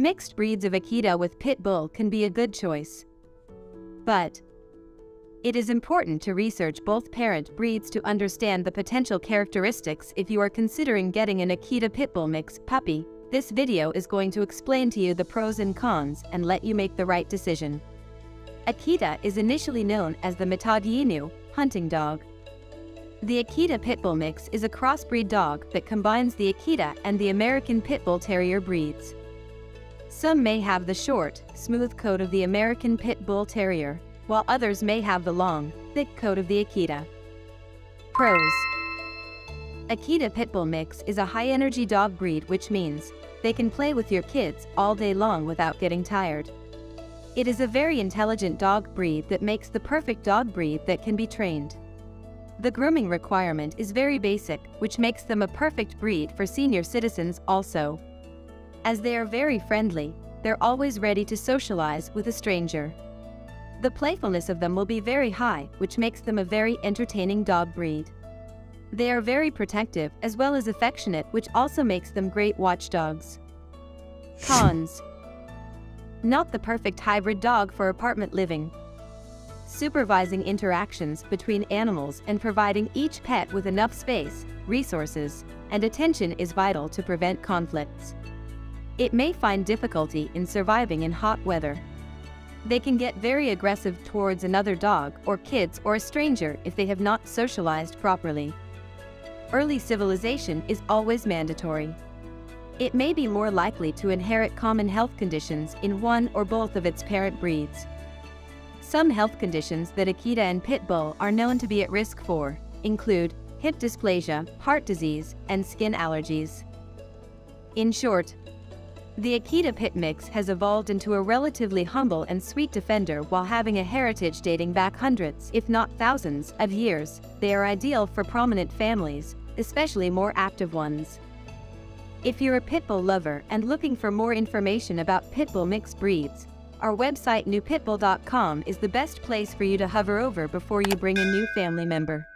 Mixed breeds of Akita with Pit Bull can be a good choice. But it is important to research both parent breeds to understand the potential characteristics if you are considering getting an Akita Pitbull mix puppy. This video is going to explain to you the pros and cons and let you make the right decision. Akita is initially known as the Matagi-inu hunting dog. The Akita Pitbull mix is a crossbreed dog that combines the Akita and the American Pit Bull Terrier breeds. Some may have the short, smooth coat of the American Pit Bull Terrier, while others may have the long, thick coat of the Akita. Pros Akita Pitbull Mix is a high-energy dog breed which means they can play with your kids all day long without getting tired. It is a very intelligent dog breed that makes the perfect dog breed that can be trained. The grooming requirement is very basic, which makes them a perfect breed for senior citizens also. As they are very friendly, they're always ready to socialize with a stranger. The playfulness of them will be very high, which makes them a very entertaining dog breed. They are very protective as well as affectionate, which also makes them great watchdogs. Cons Not the perfect hybrid dog for apartment living supervising interactions between animals and providing each pet with enough space, resources, and attention is vital to prevent conflicts. It may find difficulty in surviving in hot weather. They can get very aggressive towards another dog or kids or a stranger if they have not socialized properly. Early civilization is always mandatory. It may be more likely to inherit common health conditions in one or both of its parent breeds. Some health conditions that Akita and Pit Bull are known to be at risk for include hip dysplasia, heart disease, and skin allergies. In short, the Akita Pit Mix has evolved into a relatively humble and sweet defender while having a heritage dating back hundreds, if not thousands, of years. They are ideal for prominent families, especially more active ones. If you're a Pitbull lover and looking for more information about Pitbull mix breeds, our website newpitbull.com is the best place for you to hover over before you bring a new family member.